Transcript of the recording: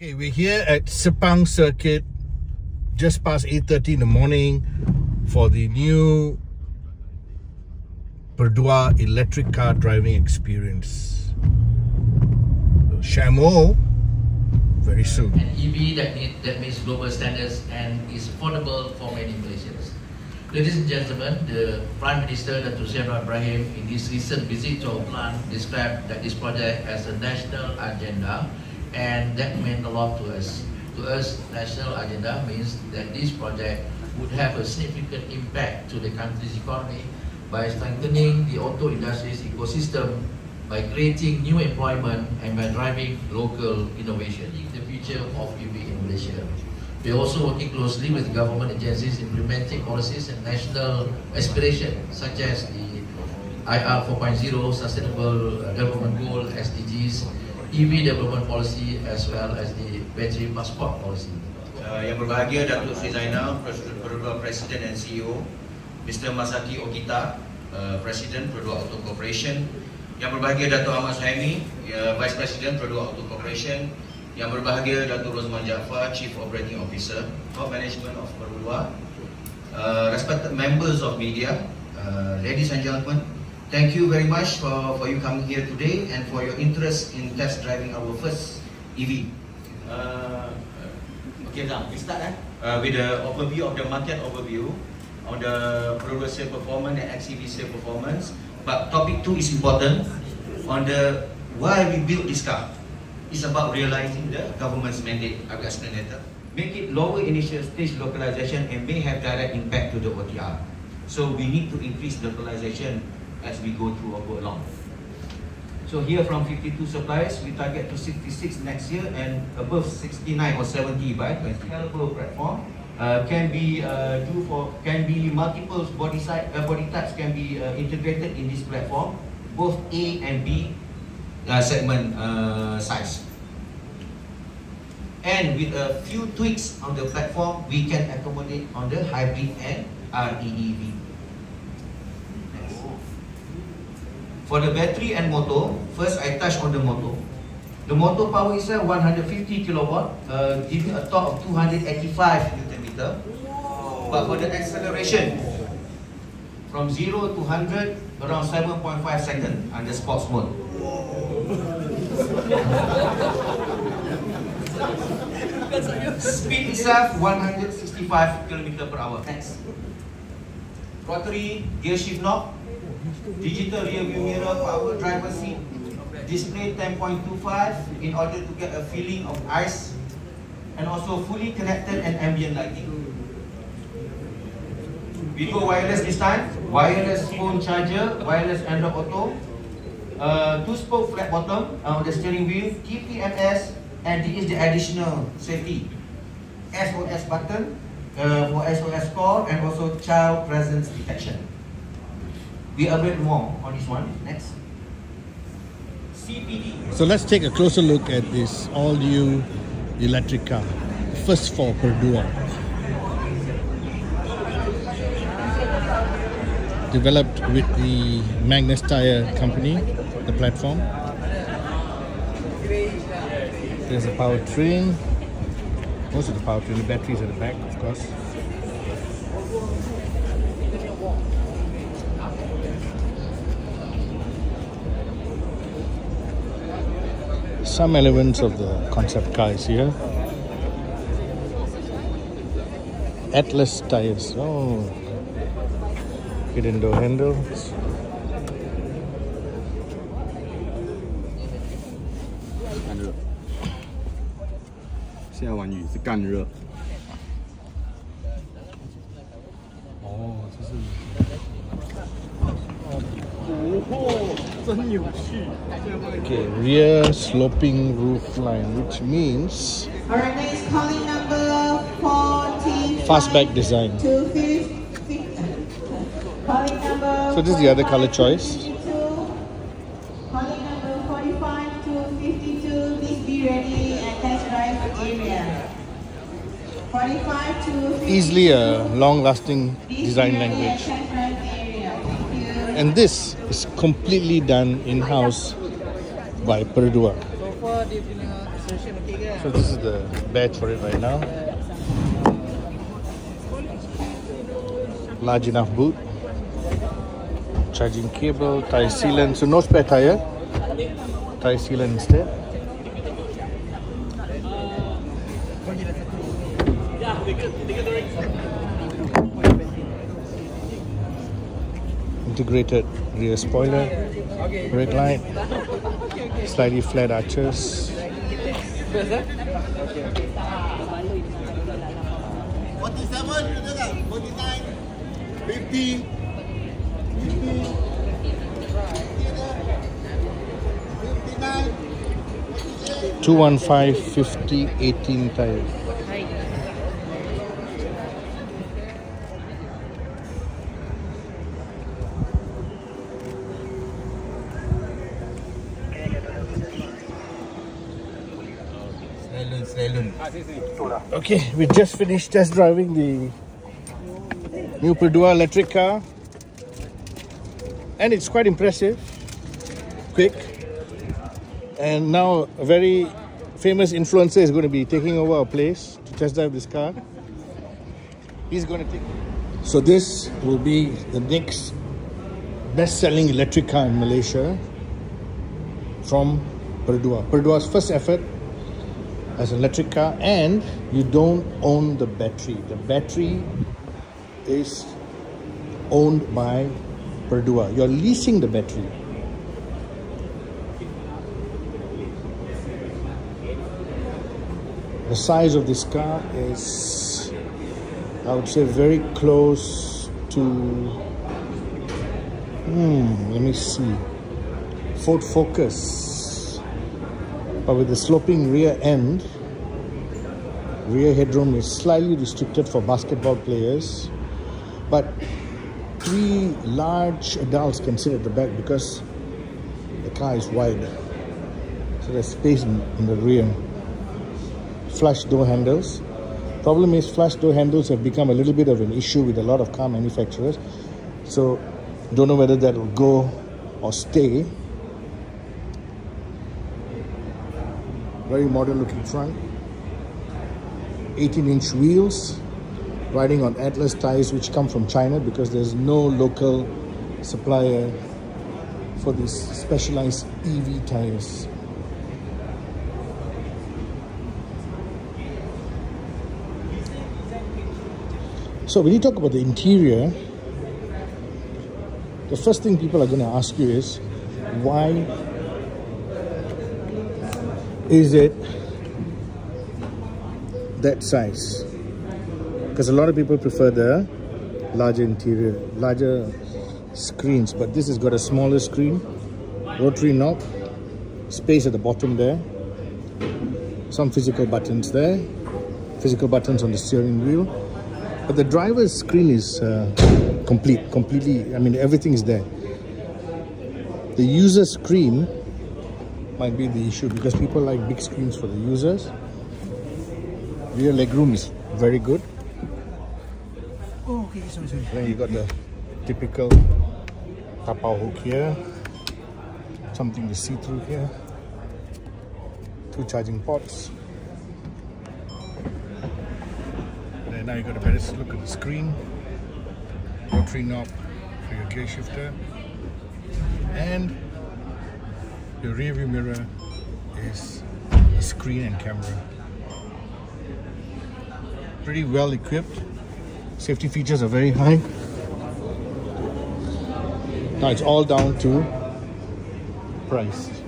Okay, we're here at Sepang Circuit just past 8.30 in the morning for the new Perodua electric car driving experience. Shamo very soon. An EV that, that meets global standards and is affordable for many Malaysians. Ladies and gentlemen, the Prime Minister Dr. Seri Ibrahim in his recent visit to our plant described that this project as a national agenda and that meant a lot to us. To us, national agenda means that this project would have a significant impact to the country's economy by strengthening the auto industry's ecosystem, by creating new employment, and by driving local innovation. The future of EV in Malaysia. We're also working closely with government agencies implementing policies and national aspirations, such as the IR 4.0 Sustainable Development Goal, SDGs, EV development policy as well as the battery passport policy. Uh, yang berbahagia Datuk Sri Zainal, Perdua Presiden and CEO, Mr. Masaki Okita, uh, Presiden Perdua Auto Corporation, yang berbahagia Datuk Ahmad Suhaimi, uh, Vice President Perdua Auto Corporation, yang berbahagia Datuk Rosman Jaafar, Chief Operating Officer, Top Management of Perdua, uh, respected members of media, uh, ladies and gentlemen, Thank you very much for, for you coming here today and for your interest in test driving our first EV. Uh, okay, now we start eh? uh, with the overview of the market overview on the product sale performance and XEV sale performance. But topic two is important on the why we built this car. It's about realizing the government's mandate. I will explain later. Make it lower initial stage localization and may have direct impact to the OTR. So we need to increase localization as we go through or go along. So here from 52 suppliers, we target to 66 next year and above 69 or 70 by 20. Scalable platform uh, can be uh, do for can be multiple body side uh, body types can be uh, integrated in this platform, both A and B uh, segment uh, size. And with a few tweaks on the platform, we can accommodate on the hybrid and REEV. For the battery and motor, first I touch on the motor. The motor power is 150 kilowatt, uh, giving a torque of 285 newton meter. But for the acceleration, from 0 to 100, around 7.5 seconds under sports mode. Speed itself 165 km per hour. Next. Rotary gear shift knob digital rear view mirror, power driver seat, display 10.25 in order to get a feeling of ice, and also fully connected and ambient lighting. We go wireless this time, wireless phone charger, wireless Android Auto, uh, two-spoke flat bottom on the steering wheel, TPMS, and this is the additional safety. SOS button uh, for SOS call and also child presence detection. We are a bit wrong on this one. Next. CPD. So let's take a closer look at this all-new electric car. First for Perodua. Developed with the Magnus Tire Company, the platform. There's a powertrain. Most of the powertrain, the batteries at the back, of course. Some elements of the concept car is here. Atlas tires. Oh, hidden door handles. Okay, rear sloping roof line, which means Alright, next calling number 40. fastback design. So this is the other color choice. Calling number 45 to 52, please be ready at test drive area. 45 to Easily a long-lasting design language. And this is completely done in-house by Perodua. bawah dia punya acceleration okey ke? So this is the badge for it right now. Large enough boot. Charging cable, tire sealant. So no spare tire. Tire sealant instead. Integrated rear spoiler, brake light, slightly flat arches. Two one five fifty eighteen tires. Okay, we just finished test driving the new Perodua electric car, and it's quite impressive, quick. And now a very famous influencer is going to be taking over our place to test drive this car. He's going to take. So this will be the next best-selling electric car in Malaysia from Perodua. Perodua's first effort as an electric car and you don't own the battery. The battery is owned by Perodua. You're leasing the battery. The size of this car is, I would say, very close to, hmm, let me see, Ford Focus. But with the sloping rear end, rear headroom is slightly restricted for basketball players. But three large adults can sit at the back because the car is wide. So there's space in, the rear. Flush door handles. Problem is flush door handles have become a little bit of an issue with a lot of car manufacturers. So don't know whether that will go or stay. Very modern looking front. 18 inch wheels riding on Atlas tires which come from China because there's no local supplier for these specialized EV tires. So when you talk about the interior, the first thing people are going to ask you is why is it that size? Because a lot of people prefer the larger interior, larger screens, but this has got a smaller screen, rotary knob, space at the bottom there, some physical buttons there, physical buttons on the steering wheel, but the driver's screen is uh, complete, completely, I mean, everything is there. The user screen might be the issue because people like big screens for the users. Rear legroom is very good. Oh, okay, sorry, sorry. Then you got the typical tapao hook here. Something to see through here. Two charging ports. And now you got a better look at the screen. Rotary knob for your gear shifter. And your rear view mirror is a screen and camera. Pretty well equipped. Safety features are very high. Now it's all down to price.